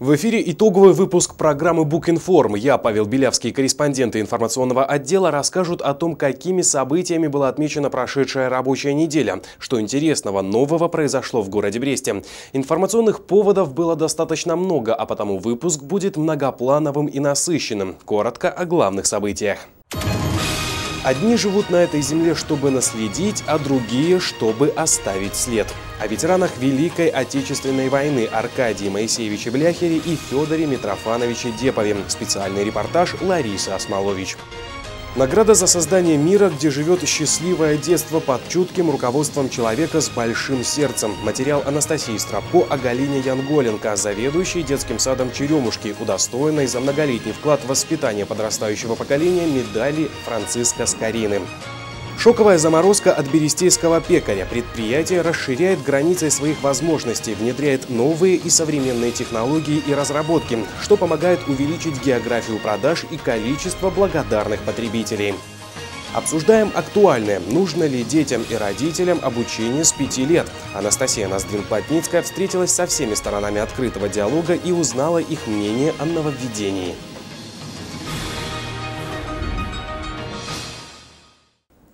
В эфире итоговый выпуск программы «Букинформ». Я, Павел Белявский, корреспонденты информационного отдела, расскажут о том, какими событиями была отмечена прошедшая рабочая неделя, что интересного нового произошло в городе Бресте. Информационных поводов было достаточно много, а потому выпуск будет многоплановым и насыщенным. Коротко о главных событиях. Одни живут на этой земле, чтобы наследить, а другие, чтобы оставить след. О ветеранах Великой Отечественной войны Аркадии Моисеевиче Бляхере и Федоре Митрофановиче Депове. Специальный репортаж Ларисы Осмолович. Награда за создание мира, где живет счастливое детство под чутким руководством человека с большим сердцем. Материал Анастасии Стропко о Галине Янголенко, заведующей детским садом Черемушки, удостоенной за многолетний вклад в воспитание подрастающего поколения медали Франциска Скорины. Шоковая заморозка от берестейского пекаря. Предприятие расширяет границы своих возможностей, внедряет новые и современные технологии и разработки, что помогает увеличить географию продаж и количество благодарных потребителей. Обсуждаем актуальное. Нужно ли детям и родителям обучение с 5 лет? Анастасия Ноздрин-Плотницкая встретилась со всеми сторонами открытого диалога и узнала их мнение о нововведении.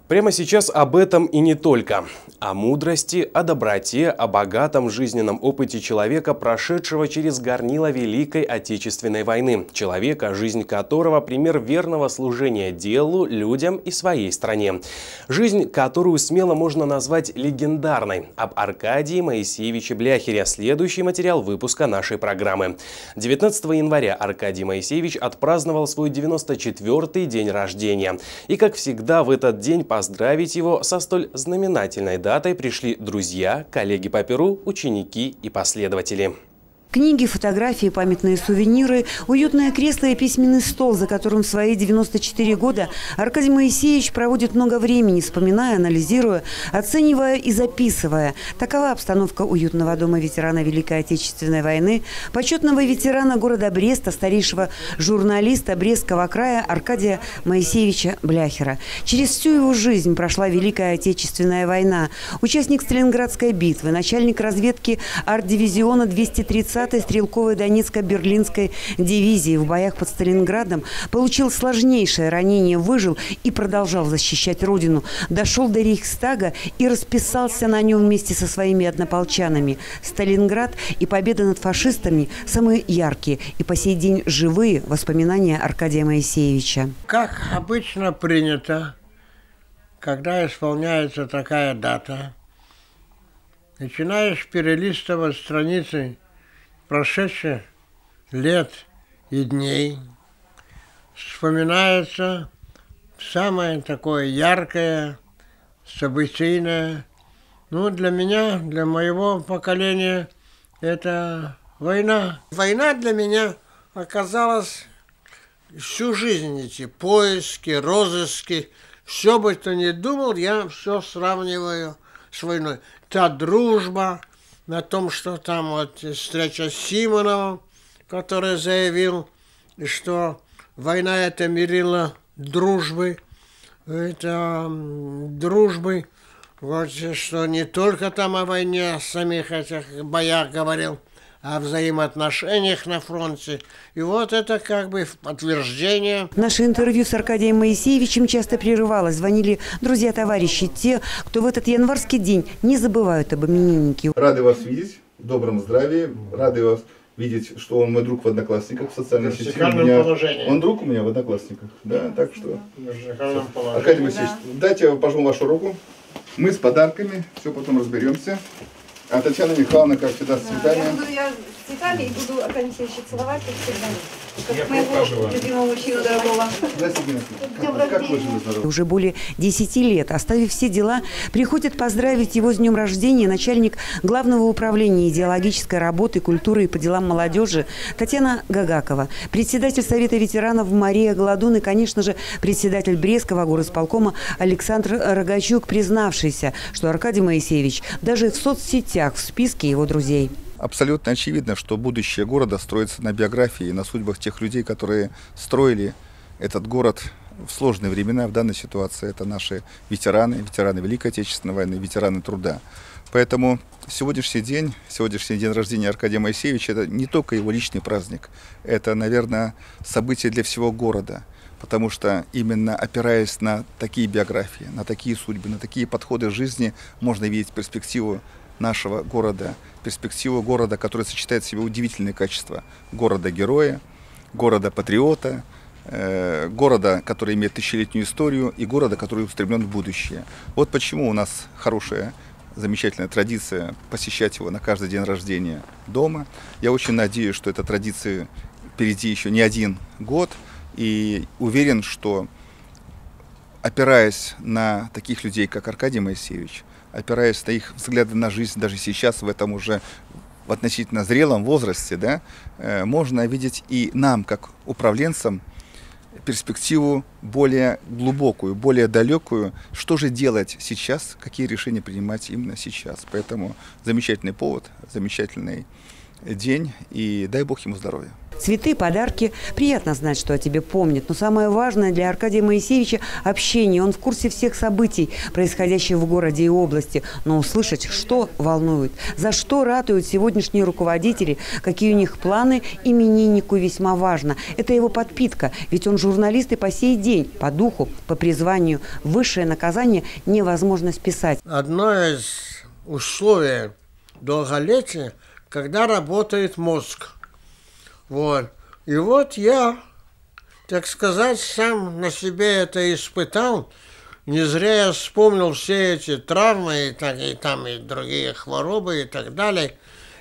Прямо сейчас об этом и не только. О мудрости, о доброте, о богатом жизненном опыте человека, прошедшего через горнило Великой Отечественной войны. Человека, жизнь которого – пример верного служения делу, людям и своей стране. Жизнь, которую смело можно назвать легендарной. Об Аркадии Моисеевиче Бляхере. Следующий материал выпуска нашей программы. 19 января Аркадий Моисеевич отпраздновал свой 94-й день рождения. И, как всегда, в этот день поздравить его со столь знаменательной датой пришли друзья, коллеги по Перу, ученики и последователи. Книги, фотографии, памятные сувениры, уютное кресло и письменный стол, за которым свои 94 года Аркадий Моисеевич проводит много времени, вспоминая, анализируя, оценивая и записывая. Такова обстановка уютного дома ветерана Великой Отечественной войны, почетного ветерана города Бреста, старейшего журналиста Брестского края Аркадия Моисеевича Бляхера. Через всю его жизнь прошла Великая Отечественная война. Участник Сталинградской битвы, начальник разведки арт-дивизиона 230 10-й стрелковой Донецко-Берлинской дивизии в боях под Сталинградом, получил сложнейшее ранение, выжил и продолжал защищать родину. Дошел до Рейхстага и расписался на нем вместе со своими однополчанами. Сталинград и победа над фашистами – самые яркие и по сей день живые воспоминания Аркадия Моисеевича. Как обычно принято, когда исполняется такая дата, начинаешь перелистывать страницы прошедших лет и дней вспоминается самое такое яркое, событийное. Ну, для меня, для моего поколения, это война. Война для меня оказалась всю жизнь эти поиски, розыски. Все бы кто ни думал, я все сравниваю с войной. Та дружба, на том, что там вот встреча с Симоновым, который заявил, что война это мерила дружбы, это дружбы, вот что не только там о войне, самих этих боях говорил, о взаимоотношениях на фронте. И вот это как бы подтверждение. Наше интервью с Аркадием Моисеевичем часто прерывалось. Звонили друзья-товарищи, те, кто в этот январский день не забывают об имениннике. Рады вас видеть, в добром здравии, рады вас видеть, что он мой друг в Одноклассниках в социальной сети. У меня, он друг у меня в Одноклассниках, да, так что... Аркадий Моисеевич, дайте я пожму вашу руку. Мы с подарками, все потом разберемся. А Татьяна Михайловна, как всегда, с цветами. Я буду я цветами и буду Алексеевича целовать, как всегда. Как моего любимого мужчину дорогого. Как, как вы живы, Уже более 10 лет, оставив все дела, приходит поздравить его с днем рождения начальник Главного управления идеологической работы, культуры и по делам молодежи Татьяна Гагакова, председатель Совета ветеранов Мария Гладун и, конечно же, председатель Брестского горосполкома Александр Рогачук, признавшийся, что Аркадий Моисеевич даже в соцсетях в списке его друзей. Абсолютно очевидно, что будущее города строится на биографии и на судьбах тех людей, которые строили этот город в сложные времена. В данной ситуации это наши ветераны, ветераны Великой Отечественной войны, ветераны труда. Поэтому сегодняшний день, сегодняшний день рождения Аркадия Моисеевича, это не только его личный праздник, это, наверное, событие для всего города – потому что именно опираясь на такие биографии, на такие судьбы, на такие подходы жизни, можно видеть перспективу нашего города, перспективу города, который сочетает в себе удивительные качества города-героя, города-патриота, э, города, который имеет тысячелетнюю историю, и города, который устремлен в будущее. Вот почему у нас хорошая, замечательная традиция посещать его на каждый день рождения дома. Я очень надеюсь, что эта традиция впереди еще не один год – и уверен, что опираясь на таких людей, как Аркадий Моисеевич, опираясь на их взгляды на жизнь даже сейчас в этом уже в относительно зрелом возрасте, да, э, можно видеть и нам, как управленцам, перспективу более глубокую, более далекую, что же делать сейчас, какие решения принимать именно сейчас. Поэтому замечательный повод, замечательный день, и дай Бог ему здоровья. Цветы, подарки. Приятно знать, что о тебе помнят. Но самое важное для Аркадия Моисеевича – общение. Он в курсе всех событий, происходящих в городе и области. Но услышать, что волнует, за что ратуют сегодняшние руководители, какие у них планы, имениннику весьма важно. Это его подпитка. Ведь он журналист и по сей день, по духу, по призванию. Высшее наказание невозможно списать. Одно из условий долголетия, когда работает мозг – вот. И вот я, так сказать, сам на себе это испытал. Не зря я вспомнил все эти травмы и, так, и там и другие хворобы и так далее.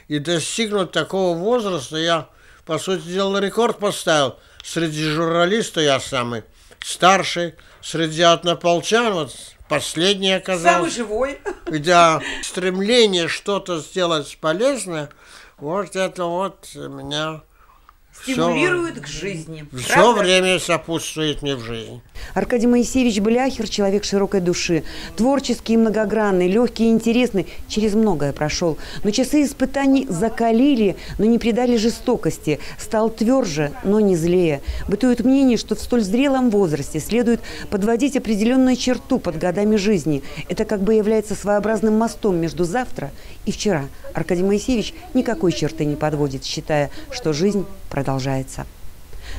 И достигнуть такого возраста я, по сути дела, рекорд поставил. Среди журналистов я самый старший, среди однополчан вот последний оказался. Самый живой. Да, стремление что-то сделать полезное, вот это вот меня стимулирует все, к жизни. Все правда? время сопутствует мне в жизни. Аркадий Моисеевич Бляхер – человек широкой души. Творческий и многогранный, легкий и интересный. Через многое прошел. Но часы испытаний закалили, но не придали жестокости. Стал тверже, но не злее. Бытует мнение, что в столь зрелом возрасте следует подводить определенную черту под годами жизни. Это как бы является своеобразным мостом между завтра и вчера. Аркадий Моисеевич никакой черты не подводит, считая, что жизнь продолжается.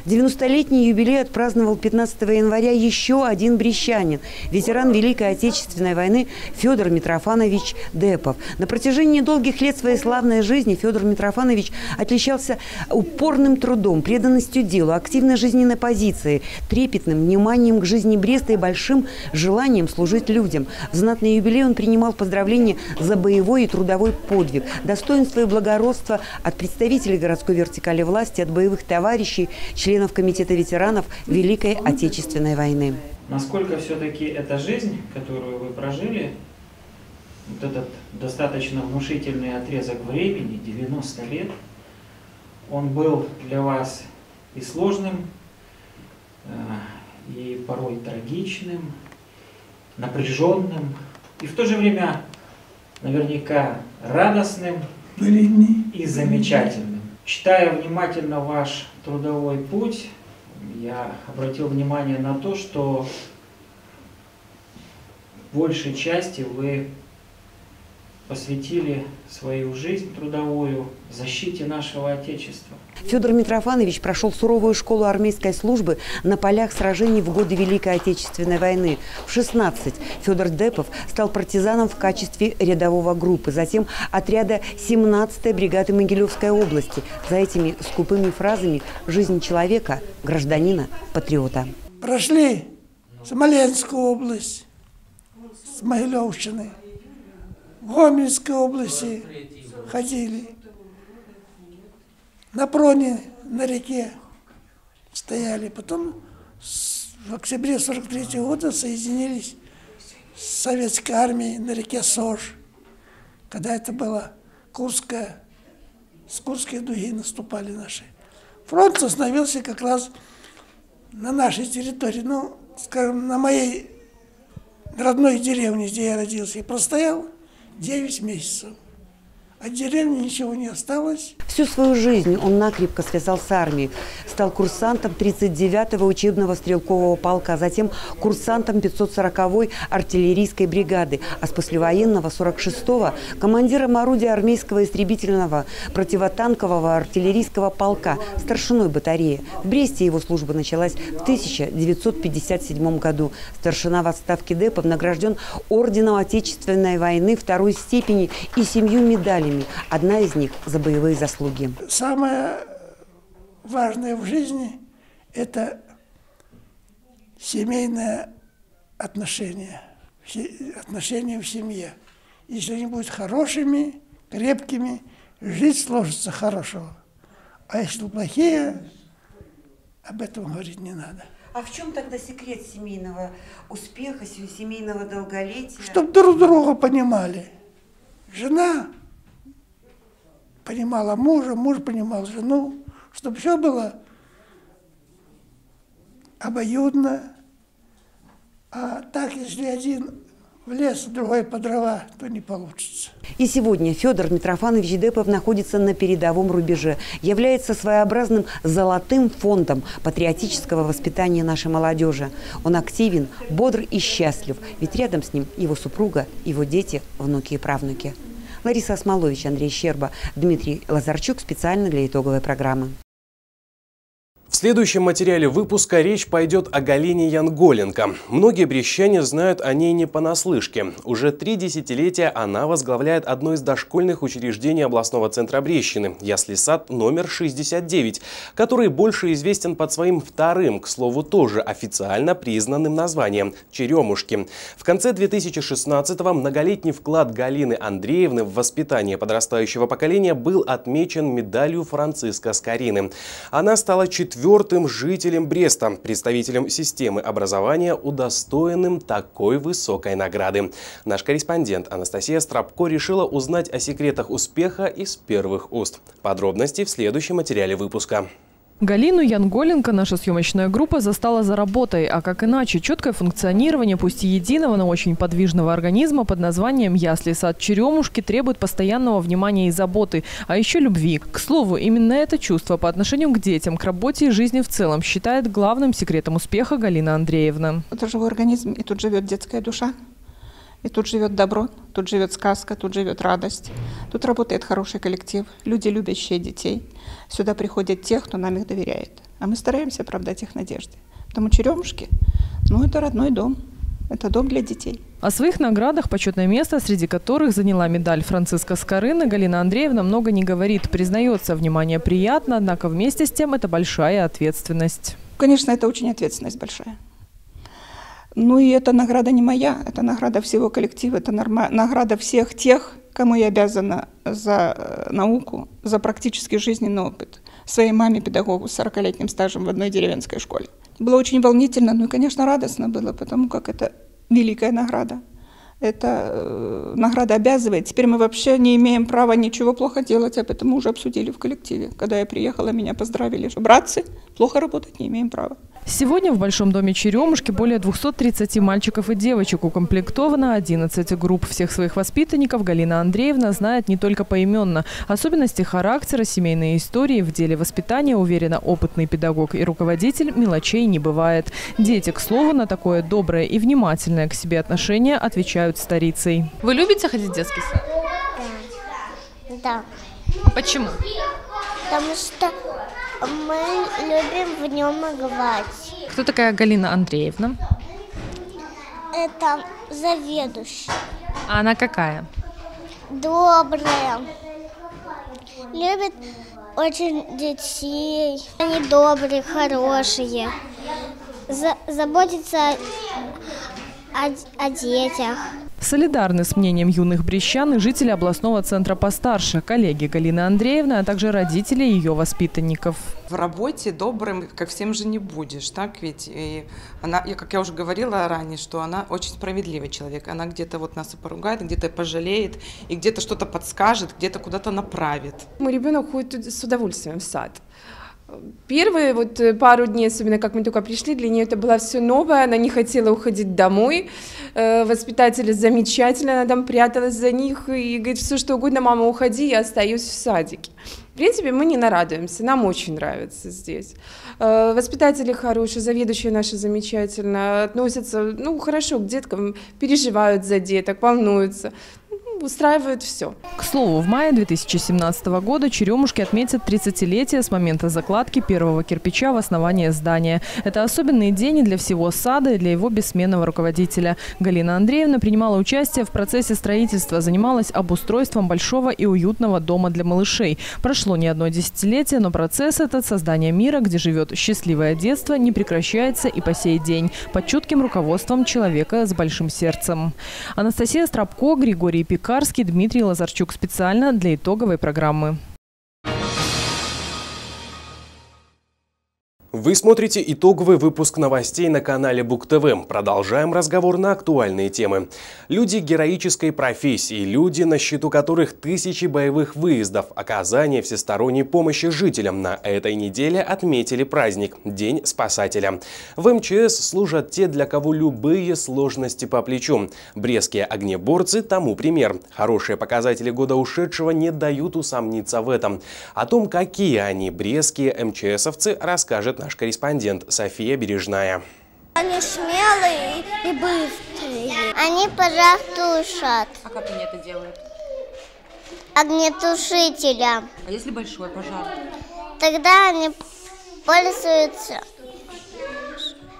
90-летний юбилей отпраздновал 15 января еще один брещанин, ветеран Великой Отечественной войны Федор Митрофанович Депов. На протяжении долгих лет своей славной жизни Федор Митрофанович отличался упорным трудом, преданностью делу, активной жизненной позицией, трепетным вниманием к жизни Бреста и большим желанием служить людям. В знатный юбилей он принимал поздравления за боевой и трудовой подвиг, достоинство и благородство от представителей городской вертикали власти, от боевых товарищей, членов Комитета ветеранов Великой Отечественной войны. Насколько все-таки эта жизнь, которую вы прожили, вот этот достаточно внушительный отрезок времени, 90 лет, он был для вас и сложным, э, и порой трагичным, напряженным, и в то же время наверняка радостным и замечательным. Читая внимательно ваш трудовой путь, я обратил внимание на то, что большей части вы посвятили свою жизнь трудовую защите нашего Отечества. Федор Митрофанович прошел суровую школу армейской службы на полях сражений в годы Великой Отечественной войны. В 16 Федор Депов стал партизаном в качестве рядового группы, затем отряда 17-й бригады Могилевской области. За этими скупыми фразами жизнь человека, гражданина, патриота. Прошли Смоленскую область с Могилевщины, в Гомельской области ходили на проне на реке стояли. Потом в октябре 43 -го года соединились с советской армией на реке Сож, когда это было Курская, с Курской дуги наступали наши. Фронт остановился как раз на нашей территории, ну, скажем, на моей родной деревне, где я родился, и простоял 9 месяцев. От деревни ничего не осталось. Всю свою жизнь он накрепко связал с армией. Стал курсантом 39-го учебного стрелкового полка, затем курсантом 540-й артиллерийской бригады, а с послевоенного 46-го командиром орудия армейского истребительного противотанкового артиллерийского полка, старшиной батареи. В Бресте его служба началась в 1957 году. Старшина в отставке Депов награжден орденом Отечественной войны второй степени и семью медалями медалями. Одна из них за боевые заслуги. Самое важное в жизни – это семейное отношение, отношения в семье. Если они будут хорошими, крепкими, жизнь сложится хорошего. А если плохие, об этом говорить не надо. А в чем тогда секрет семейного успеха, семейного долголетия? Чтобы друг друга понимали. Жена понимала мужа, муж понимал жену, чтобы все было обоюдно. А так, если один в лес, другой по дрова, то не получится. И сегодня Федор Митрофанович Депов находится на передовом рубеже, является своеобразным золотым фондом патриотического воспитания нашей молодежи. Он активен, бодр и счастлив, ведь рядом с ним его супруга, его дети, внуки и правнуки. Лариса Осмолович, Андрей Щерба, Дмитрий Лазарчук специально для итоговой программы. В следующем материале выпуска речь пойдет о Галине Янголенко. Многие брещане знают о ней не понаслышке. Уже три десятилетия она возглавляет одно из дошкольных учреждений областного центра Брещины – Ясли-сад номер 69, который больше известен под своим вторым, к слову, тоже официально признанным названием – Черемушки. В конце 2016-го многолетний вклад Галины Андреевны в воспитание подрастающего поколения был отмечен медалью Франциска Скорины. Она стала четвертым четвертым жителем Бреста, представителем системы образования, удостоенным такой высокой награды. Наш корреспондент Анастасия Страбко решила узнать о секретах успеха из первых уст. Подробности в следующем материале выпуска. Галину Янголенко наша съемочная группа застала за работой, а как иначе, четкое функционирование, пусть и единого, но очень подвижного организма под названием «Ясли сад черемушки» требует постоянного внимания и заботы, а еще любви. К слову, именно это чувство по отношению к детям, к работе и жизни в целом считает главным секретом успеха Галина Андреевна. Это живой организм, и тут живет детская душа. И тут живет добро, тут живет сказка, тут живет радость. Тут работает хороший коллектив, люди, любящие детей. Сюда приходят те, кто нам их доверяет. А мы стараемся оправдать их надежды. Потому черемушки, ну, это родной дом. Это дом для детей. О своих наградах почетное место, среди которых заняла медаль Франциска Скорына, Галина Андреевна много не говорит. Признается, внимание приятно, однако вместе с тем это большая ответственность. Конечно, это очень ответственность большая. Ну и эта награда не моя, это награда всего коллектива, это награда всех тех, кому я обязана за э, науку, за практический жизненный опыт. Своей маме, педагогу с 40-летним стажем в одной деревенской школе. Было очень волнительно, ну и, конечно, радостно было, потому как это великая награда. Эта э, награда обязывает. Теперь мы вообще не имеем права ничего плохо делать, об этом мы уже обсудили в коллективе. Когда я приехала, меня поздравили, что братцы, плохо работать не имеем права. Сегодня в Большом доме Черемушки более 230 мальчиков и девочек. Укомплектовано 11 групп. Всех своих воспитанников Галина Андреевна знает не только поименно. Особенности характера, семейные истории в деле воспитания, уверенно, опытный педагог и руководитель мелочей не бывает. Дети, к слову, на такое доброе и внимательное к себе отношение отвечают старицей. Вы любите ходить в детский сад? Да. Почему? Потому что мы любим в нем играть. Кто такая Галина Андреевна? Это заведующая. А она какая? Добрая. Любит очень детей. Они добрые, хорошие. За заботятся о, о детях. Солидарны с мнением юных брещан и жители областного центра постарше, коллеги Галины Андреевны, а также родители ее воспитанников. В работе добрым, как всем же не будешь, так ведь? И она, как я уже говорила ранее, что она очень справедливый человек. Она где-то вот нас и поругает, где-то пожалеет, и где-то что-то подскажет, где-то куда-то направит. Мой ребенок ходит с удовольствием в сад. Первые вот пару дней, особенно как мы только пришли, для нее это было все новое, она не хотела уходить домой, э, воспитатели замечательно, она там пряталась за них и говорит, все что угодно, мама, уходи, я остаюсь в садике. В принципе, мы не нарадуемся, нам очень нравится здесь. Э, воспитатели хорошие, заведующие наши замечательно, относятся, ну, хорошо к деткам, переживают за деток, волнуются устраивает все. К слову, в мае 2017 года Черемушки отметят 30-летие с момента закладки первого кирпича в основание здания. Это особенный день и для всего сада, и для его бессменного руководителя. Галина Андреевна принимала участие в процессе строительства, занималась обустройством большого и уютного дома для малышей. Прошло не одно десятилетие, но процесс этот создания мира, где живет счастливое детство, не прекращается и по сей день под чутким руководством человека с большим сердцем. Анастасия Стропко, Григорий Пикар, Карский, Дмитрий Лазарчук специально для итоговой программы. Вы смотрите итоговый выпуск новостей на канале Бук ТВ. Продолжаем разговор на актуальные темы. Люди героической профессии, люди, на счету которых тысячи боевых выездов, оказание всесторонней помощи жителям на этой неделе отметили праздник – День спасателя. В МЧС служат те, для кого любые сложности по плечу. Брестские огнеборцы тому пример. Хорошие показатели года ушедшего не дают усомниться в этом. О том, какие они, брестские МЧСовцы, расскажет наш корреспондент София Бережная. Они смелые и быстрые. Они пожар тушат. А как они это делают? Огнетушителем. А если большой пожар? Тогда они пользуются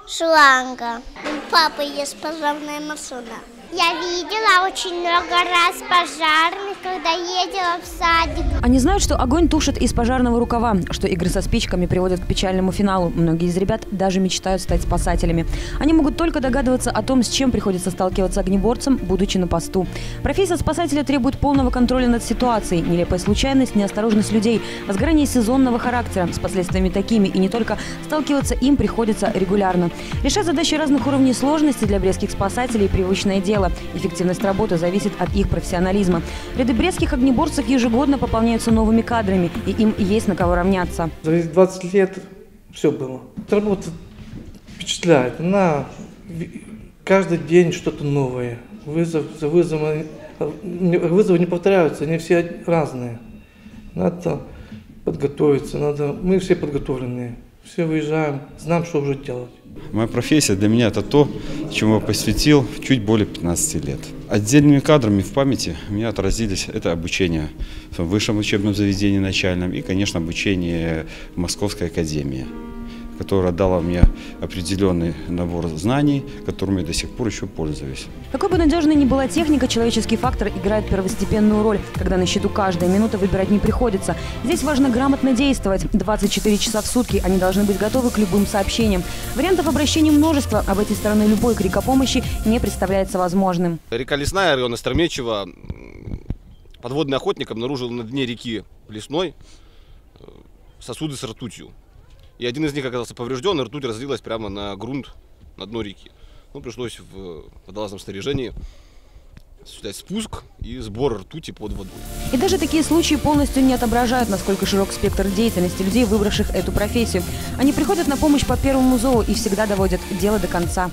шлангом. У папы есть пожарная машина. Я видела очень много раз пожарных, когда ездила в садик. Они знают, что огонь тушит из пожарного рукава, что игры со спичками приводят к печальному финалу. Многие из ребят даже мечтают стать спасателями. Они могут только догадываться о том, с чем приходится сталкиваться огнеборцам, будучи на посту. Профессия спасателя требует полного контроля над ситуацией. Нелепая случайность, неосторожность людей, возгорание сезонного характера с последствиями такими. И не только сталкиваться им приходится регулярно. Решать задачи разных уровней сложности для брестских спасателей – привычное дело дело. Эффективность работы зависит от их профессионализма. Ряды брестских огнеборцев ежегодно пополняются новыми кадрами, и им есть на кого равняться. За 20 лет все было. Работа впечатляет. Она каждый день что-то новое. Вызов за вызовом. Вызовы не повторяются, они все разные. Надо подготовиться, надо. Мы все подготовленные, все выезжаем, знаем, что уже делать. Моя профессия для меня это то, чему я посвятил чуть более 15 лет. Отдельными кадрами в памяти у меня отразились это обучение в высшем учебном заведении начальном и, конечно, обучение в Московской академии которая дала мне определенный набор знаний, которыми я до сих пор еще пользуюсь. Какой бы надежной ни была техника, человеческий фактор играет первостепенную роль, когда на счету каждая минута выбирать не приходится. Здесь важно грамотно действовать. 24 часа в сутки они должны быть готовы к любым сообщениям. Вариантов обращения множество, об этой стороны любой крик о помощи не представляется возможным. Река Лесная, район Стармечева, подводный охотник обнаружил на дне реки Лесной э, сосуды с ртутью. И один из них оказался поврежден, и ртуть разлилась прямо на грунт, на дно реки. Ну, пришлось в водолазном снаряжении осуществлять спуск и сбор ртути под водой. И даже такие случаи полностью не отображают, насколько широк спектр деятельности людей, выбравших эту профессию. Они приходят на помощь по первому зову и всегда доводят дело до конца.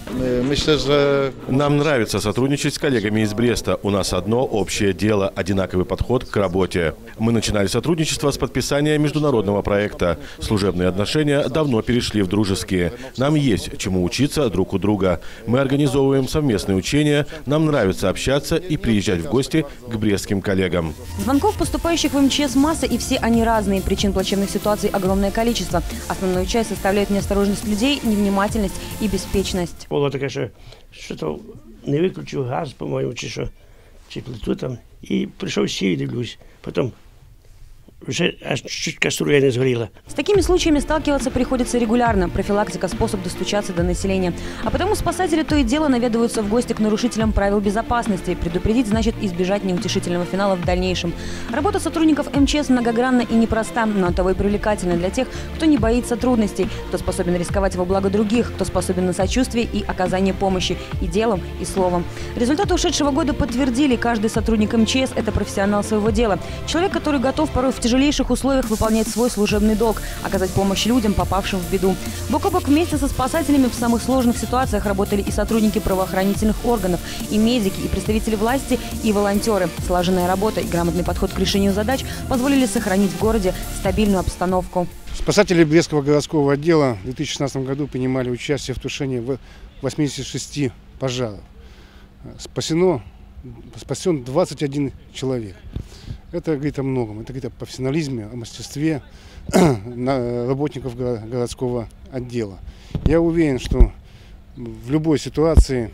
Нам нравится сотрудничать с коллегами из Бреста. У нас одно общее дело, одинаковый подход к работе. Мы начинали сотрудничество с подписания международного проекта. Служебные отношения давно перешли в дружеские. Нам есть чему учиться друг у друга. Мы организовываем совместные учения. Нам нравится общаться и приезжать в гости к брестским коллегам. Звонков, поступающих в МЧС, масса, и все они разные. Причин плачевных ситуаций огромное количество. Основную часть составляет неосторожность людей, невнимательность и беспечность. Было таке, що що-то не виключив газ, по-моєму, чи що, чи плиту там. І прийшов сів і дивлюсь. Потім уже аж чуть кастрюля не сгорела. С такими случаями сталкиваться приходится регулярно. Профилактика – способ достучаться до населения. А потому спасатели то и дело наведываются в гости к нарушителям правил безопасности. Предупредить значит избежать неутешительного финала в дальнейшем. Работа сотрудников МЧС многогранна и непроста, но оттого и привлекательна для тех, кто не боится трудностей, кто способен рисковать во благо других, кто способен на сочувствие и оказание помощи и делом, и словом. Результаты ушедшего года подтвердили, каждый сотрудник МЧС – это профессионал своего дела. Человек, который готов порой в тяжелом тяжелейших условиях выполнять свой служебный долг, оказать помощь людям, попавшим в беду. Бок о бок вместе со спасателями в самых сложных ситуациях работали и сотрудники правоохранительных органов, и медики, и представители власти, и волонтеры. Слаженная работа и грамотный подход к решению задач позволили сохранить в городе стабильную обстановку. Спасатели Брестского городского отдела в 2016 году принимали участие в тушении 86 пожаров. Спасено, спасен 21 человек. Это говорит о многом. Это говорит о профессионализме, о мастерстве работников городского отдела. Я уверен, что в любой ситуации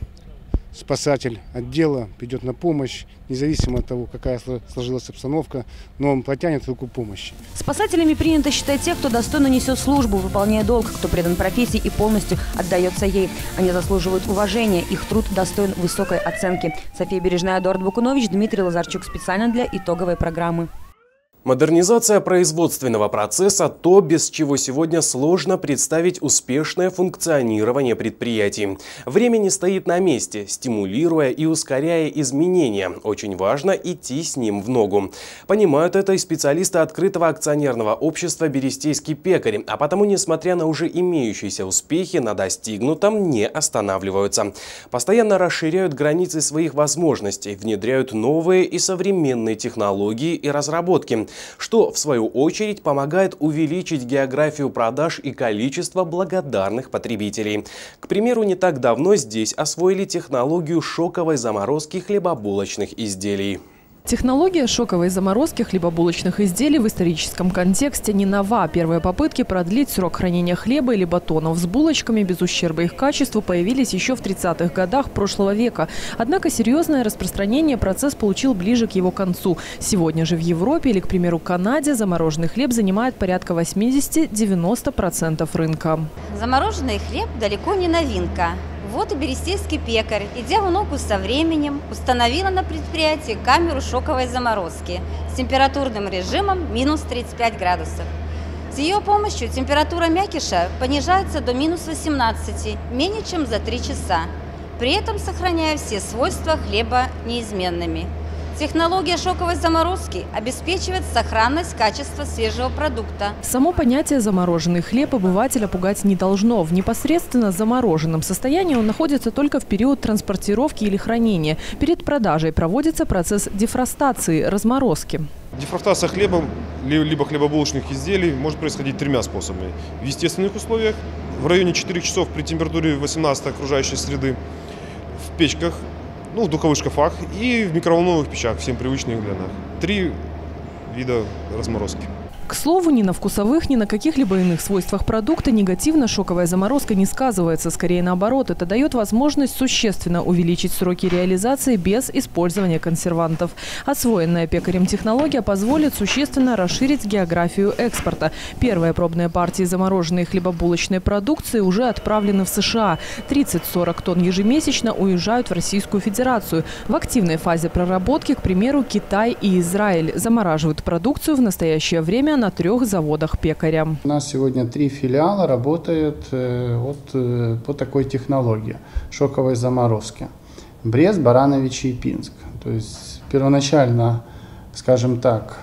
спасатель отдела придет на помощь, независимо от того, какая сложилась обстановка, но он протянет руку помощи. Спасателями принято считать тех, кто достойно несет службу, выполняя долг, кто предан профессии и полностью отдается ей. Они заслуживают уважения, их труд достоин высокой оценки. София Бережная, Эдуард Букунович, Дмитрий Лазарчук специально для итоговой программы. Модернизация производственного процесса – то, без чего сегодня сложно представить успешное функционирование предприятий. Время не стоит на месте, стимулируя и ускоряя изменения. Очень важно идти с ним в ногу. Понимают это и специалисты открытого акционерного общества «Берестейский пекарь», а потому, несмотря на уже имеющиеся успехи, на достигнутом не останавливаются. Постоянно расширяют границы своих возможностей, внедряют новые и современные технологии и разработки что, в свою очередь, помогает увеличить географию продаж и количество благодарных потребителей. К примеру, не так давно здесь освоили технологию шоковой заморозки хлебобулочных изделий. Технология шоковой заморозки хлебобулочных изделий в историческом контексте не нова. Первые попытки продлить срок хранения хлеба или батонов с булочками без ущерба их качеству появились еще в 30-х годах прошлого века. Однако серьезное распространение процесс получил ближе к его концу. Сегодня же в Европе или, к примеру, Канаде замороженный хлеб занимает порядка 80-90% рынка. Замороженный хлеб далеко не новинка. Вот и берестейский пекарь, идя в ногу со временем, установила на предприятии камеру шоковой заморозки с температурным режимом минус 35 градусов. С ее помощью температура мякиша понижается до минус 18, менее чем за 3 часа, при этом сохраняя все свойства хлеба неизменными – Технология шоковой заморозки обеспечивает сохранность качества свежего продукта. Само понятие «замороженный хлеб» обывателя пугать не должно. В непосредственно замороженном состоянии он находится только в период транспортировки или хранения. Перед продажей проводится процесс дефростации, разморозки. Дефростация хлеба либо хлебобулочных изделий может происходить тремя способами. В естественных условиях, в районе 4 часов при температуре 18 окружающей среды, в печках ну, в духовых шкафах и в микроволновых печах, всем привычных для нас. Три вида разморозки. К слову, ни на вкусовых, ни на каких-либо иных свойствах продукта негативно шоковая заморозка не сказывается. Скорее наоборот, это дает возможность существенно увеличить сроки реализации без использования консервантов. Освоенная пекарем технология позволит существенно расширить географию экспорта. Первые пробные партии замороженной хлебобулочной продукции уже отправлены в США. 30-40 тонн ежемесячно уезжают в Российскую Федерацию. В активной фазе проработки, к примеру, Китай и Израиль замораживают продукцию в настоящее время на трех заводах пекаря. У нас сегодня три филиала работают э, вот э, по такой технологии шоковой заморозки. Брест, Барановичи и Пинск. То есть первоначально, скажем так,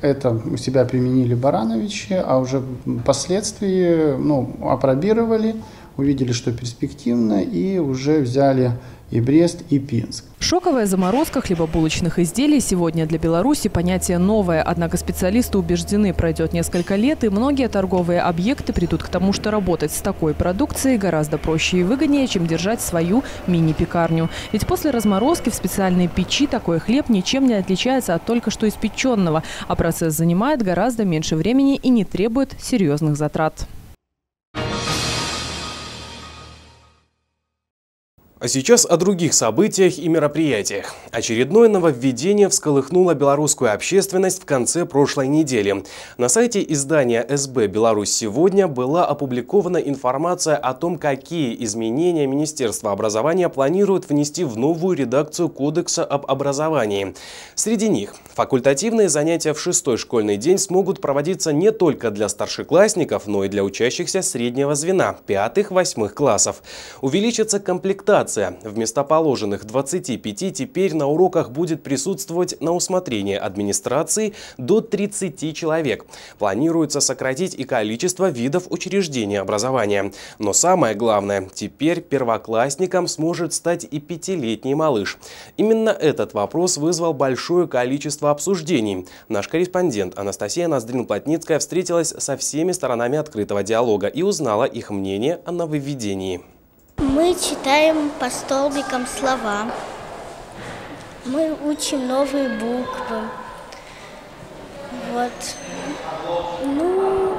это у себя применили Барановичи, а уже впоследствии ну, опробировали, увидели, что перспективно, и уже взяли и Брест, и Пинск. Шоковая заморозка хлебобулочных изделий сегодня для Беларуси понятие новое. Однако специалисты убеждены, пройдет несколько лет, и многие торговые объекты придут к тому, что работать с такой продукцией гораздо проще и выгоднее, чем держать свою мини-пекарню. Ведь после разморозки в специальной печи такой хлеб ничем не отличается от только что испеченного, а процесс занимает гораздо меньше времени и не требует серьезных затрат. А сейчас о других событиях и мероприятиях. Очередное нововведение всколыхнуло белорусскую общественность в конце прошлой недели. На сайте издания СБ «Беларусь сегодня» была опубликована информация о том, какие изменения Министерство образования планирует внести в новую редакцию Кодекса об образовании. Среди них факультативные занятия в шестой школьный день смогут проводиться не только для старшеклассников, но и для учащихся среднего звена, пятых-восьмых классов. Увеличится комплектация информация. Вместо положенных 25 теперь на уроках будет присутствовать на усмотрение администрации до 30 человек. Планируется сократить и количество видов учреждений образования. Но самое главное, теперь первоклассником сможет стать и пятилетний малыш. Именно этот вопрос вызвал большое количество обсуждений. Наш корреспондент Анастасия Ноздрин-Плотницкая встретилась со всеми сторонами открытого диалога и узнала их мнение о нововведении. Мы читаем по столбикам слова. Мы учим новые буквы. Вот. Ну,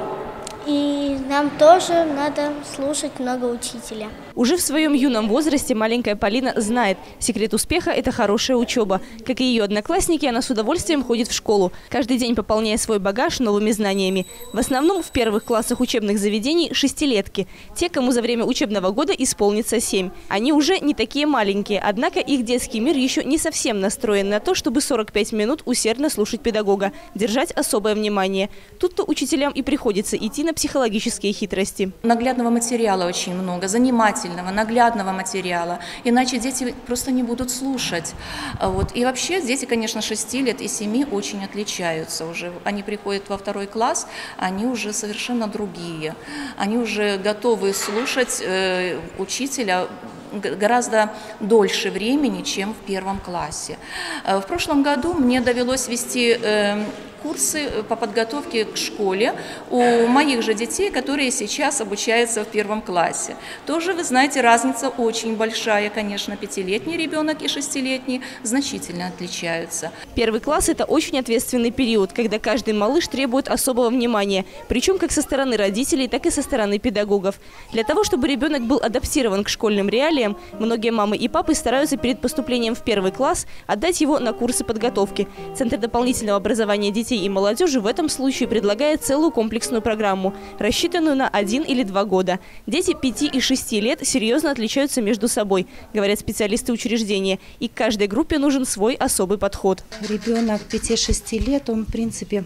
и нам тоже надо слушать много учителя. Уже в своем юном возрасте маленькая Полина знает, секрет успеха – это хорошая учеба. Как и ее одноклассники, она с удовольствием ходит в школу, каждый день пополняя свой багаж новыми знаниями. В основном в первых классах учебных заведений – шестилетки. Те, кому за время учебного года исполнится семь. Они уже не такие маленькие, однако их детский мир еще не совсем настроен на то, чтобы 45 минут усердно слушать педагога, держать особое внимание. Тут-то учителям и приходится идти на психологические хитрости. Наглядного материала очень много, занимательного познавательного, наглядного материала, иначе дети просто не будут слушать. Вот. И вообще дети, конечно, 6 лет и 7 очень отличаются уже. Они приходят во второй класс, они уже совершенно другие. Они уже готовы слушать э, учителя гораздо дольше времени, чем в первом классе. Э, в прошлом году мне довелось вести э, курсы э, по подготовке к школе у моих же детей, которые сейчас обучаются в первом классе. Тоже, вы знаете, разница очень большая, конечно, пятилетний ребенок и шестилетний значительно отличаются. Первый класс – это очень ответственный период, когда каждый малыш требует особого внимания, причем как со стороны родителей, так и со стороны педагогов. Для того, чтобы ребенок был адаптирован к школьным реалиям, многие мамы и папы стараются перед поступлением в первый класс отдать его на курсы подготовки. Центр дополнительного образования детей и молодежи в этом случае предлагает целую комплексную программу, рассчитанную на один или два года. Дети 5 и 6 лет серьезно отличаются между собой, говорят специалисты учреждения, и каждой группе нужен свой особый подход. Ребенок 5-6 лет, он в принципе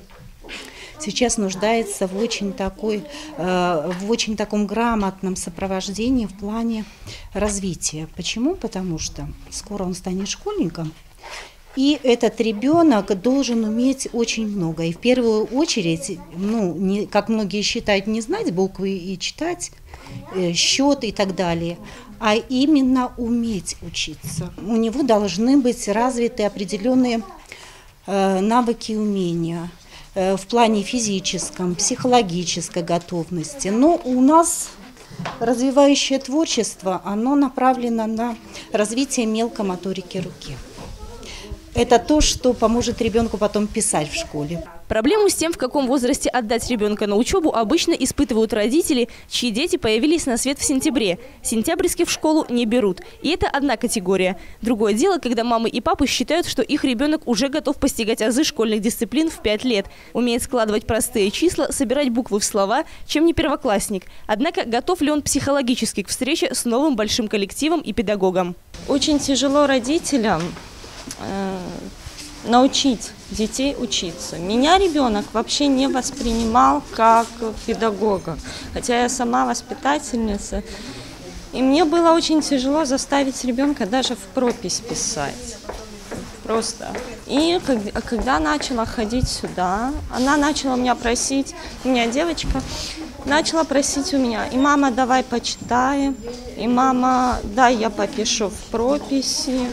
сейчас нуждается в очень, такой, э, в очень таком грамотном сопровождении в плане развития. Почему? Потому что скоро он станет школьником, и этот ребенок должен уметь очень много. И в первую очередь, ну, не, как многие считают, не знать буквы и читать, э, счет и так далее, а именно уметь учиться. У него должны быть развиты определенные э, навыки и умения в плане физическом, психологической готовности. Но у нас развивающее творчество, оно направлено на развитие мелкой моторики руки. Это то, что поможет ребенку потом писать в школе. Проблему с тем, в каком возрасте отдать ребенка на учебу, обычно испытывают родители, чьи дети появились на свет в сентябре. Сентябрьских в школу не берут. И это одна категория. Другое дело, когда мамы и папы считают, что их ребенок уже готов постигать азы школьных дисциплин в 5 лет, умеет складывать простые числа, собирать буквы в слова, чем не первоклассник. Однако готов ли он психологически к встрече с новым большим коллективом и педагогом? Очень тяжело родителям Э, научить детей учиться. Меня ребенок вообще не воспринимал как педагога, хотя я сама воспитательница. И мне было очень тяжело заставить ребенка даже в пропись писать. Просто. И когда начала ходить сюда, она начала меня просить, у меня девочка, начала просить у меня, и мама, давай почитаем, и мама, дай я попишу в прописи,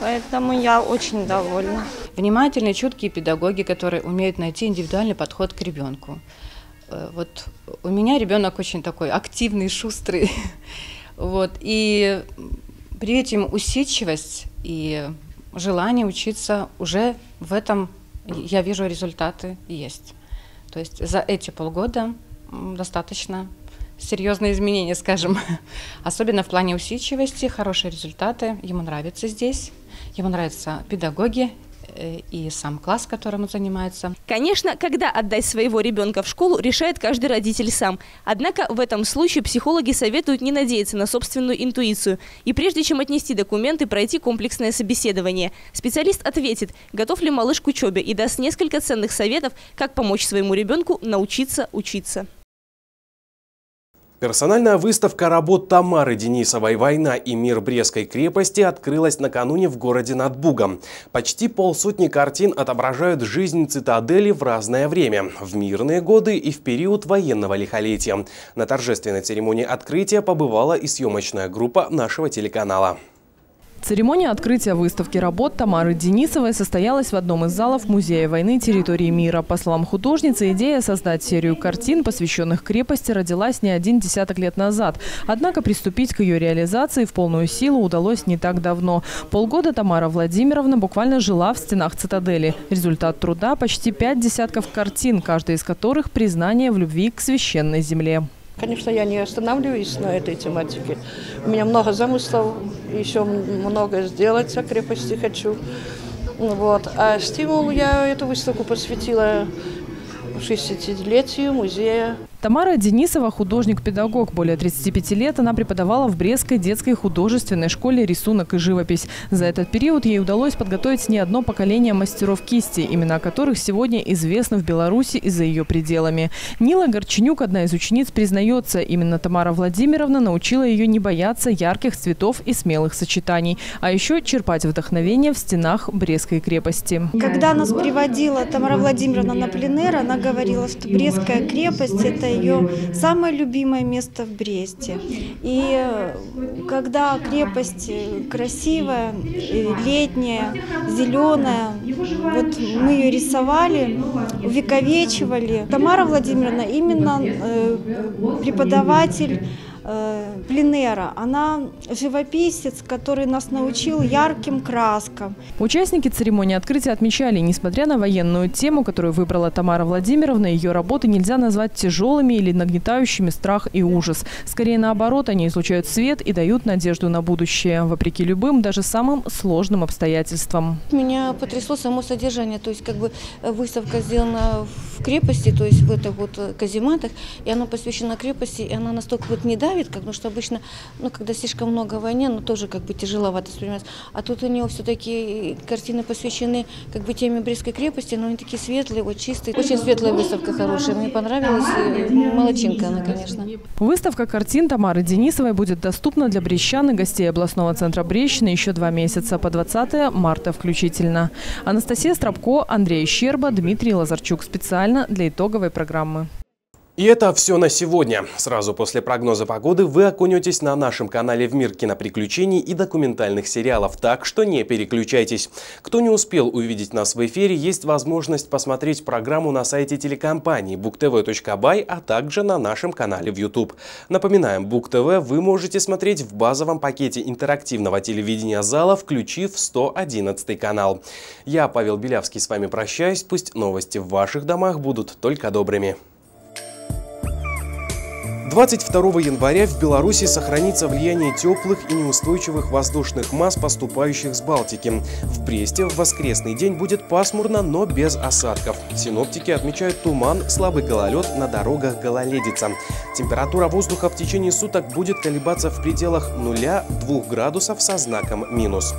поэтому я очень довольна. Внимательные, чуткие педагоги, которые умеют найти индивидуальный подход к ребенку. Э, вот у меня ребенок очень такой активный, шустрый, вот, и привить ему усидчивость и желание учиться уже в этом, я вижу, результаты есть. То есть за эти полгода достаточно серьезные изменения, скажем. Особенно в плане усидчивости, хорошие результаты. Ему нравится здесь, ему нравятся педагоги, и сам класс, которым он занимается. Конечно, когда отдать своего ребенка в школу, решает каждый родитель сам. Однако в этом случае психологи советуют не надеяться на собственную интуицию. И прежде чем отнести документы, пройти комплексное собеседование. Специалист ответит, готов ли малыш к учебе и даст несколько ценных советов, как помочь своему ребенку научиться учиться. Персональная выставка работ Тамары Денисовой «Война и мир Брестской крепости» открылась накануне в городе над Бугом. Почти полсотни картин отображают жизнь цитадели в разное время – в мирные годы и в период военного лихолетия. На торжественной церемонии открытия побывала и съемочная группа нашего телеканала. Церемония открытия выставки работ Тамары Денисовой состоялась в одном из залов Музея войны территории мира. По словам художницы, идея создать серию картин, посвященных крепости, родилась не один десяток лет назад. Однако приступить к ее реализации в полную силу удалось не так давно. Полгода Тамара Владимировна буквально жила в стенах цитадели. Результат труда – почти пять десятков картин, каждая из которых – признание в любви к священной земле. Конечно, я не останавливаюсь на этой тематике. У меня много замыслов, еще много сделать о крепости хочу. Вот. А стимул я эту выставку посвятила 60-летию музея Тамара Денисова – художник-педагог. Более 35 лет она преподавала в Брестской детской художественной школе рисунок и живопись. За этот период ей удалось подготовить не одно поколение мастеров кисти, имена которых сегодня известны в Беларуси и за ее пределами. Нила Горченюк, одна из учениц, признается, именно Тамара Владимировна научила ее не бояться ярких цветов и смелых сочетаний, а еще черпать вдохновение в стенах Брестской крепости. Когда нас приводила Тамара Владимировна на пленэр, она говорила, что Брестская крепость – это ее самое любимое место в Бресте. И э, когда крепость красивая, летняя, зеленая, вот мы ее рисовали, увековечивали. Тамара Владимировна именно э, преподаватель э, пленера. Она живописец, который нас научил ярким краскам. Участники церемонии открытия отмечали, несмотря на военную тему, которую выбрала Тамара Владимировна, ее работы нельзя назвать тяжелыми или нагнетающими страх и ужас. Скорее наоборот, они излучают свет и дают надежду на будущее, вопреки любым, даже самым сложным обстоятельствам. Меня потрясло само содержание, то есть как бы выставка сделана в крепости, то есть в этих вот казематах, и она посвящена крепости, и она настолько вот не давит, как, потому что обычно, ну, когда слишком много войны, ну, тоже как бы тяжеловато воспринимать. А тут у него все-таки картины посвящены как бы теме Брестской крепости, но они такие светлые, вот чистые. Очень светлая выставка хорошая, мне понравилась, и она, конечно. Выставка картин Тамары Денисовой будет доступна для брещан и гостей областного центра Брещины еще два месяца, по 20 марта включительно. Анастасия Стропко, Андрей Щерба, Дмитрий Лазарчук. Специально для итоговой программы. И это все на сегодня. Сразу после прогноза погоды вы окунетесь на нашем канале в мир киноприключений и документальных сериалов, так что не переключайтесь. Кто не успел увидеть нас в эфире, есть возможность посмотреть программу на сайте телекомпании booktv.by, а также на нашем канале в YouTube. Напоминаем, BookTV вы можете смотреть в базовом пакете интерактивного телевидения зала, включив 111 канал. Я, Павел Белявский, с вами прощаюсь. Пусть новости в ваших домах будут только добрыми. 22 января в Беларуси сохранится влияние теплых и неустойчивых воздушных масс, поступающих с Балтики. В Бресте в воскресный день будет пасмурно, но без осадков. Синоптики отмечают туман, слабый гололед, на дорогах гололедица. Температура воздуха в течение суток будет колебаться в пределах 0-2 градусов со знаком минус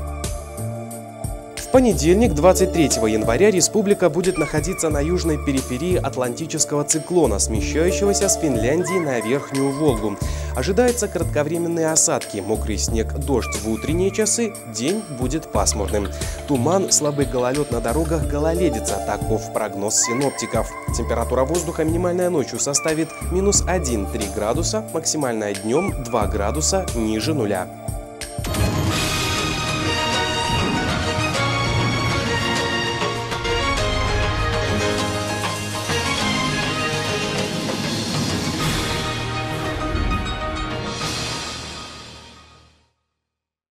понедельник, 23 января, республика будет находиться на южной периферии Атлантического циклона, смещающегося с Финляндии на Верхнюю Волгу. Ожидается кратковременные осадки, мокрый снег, дождь в утренние часы, день будет пасмурным. Туман, слабый гололед на дорогах, гололедица – таков прогноз синоптиков. Температура воздуха минимальная ночью составит минус 1-3 градуса, максимальная днем 2 градуса ниже нуля.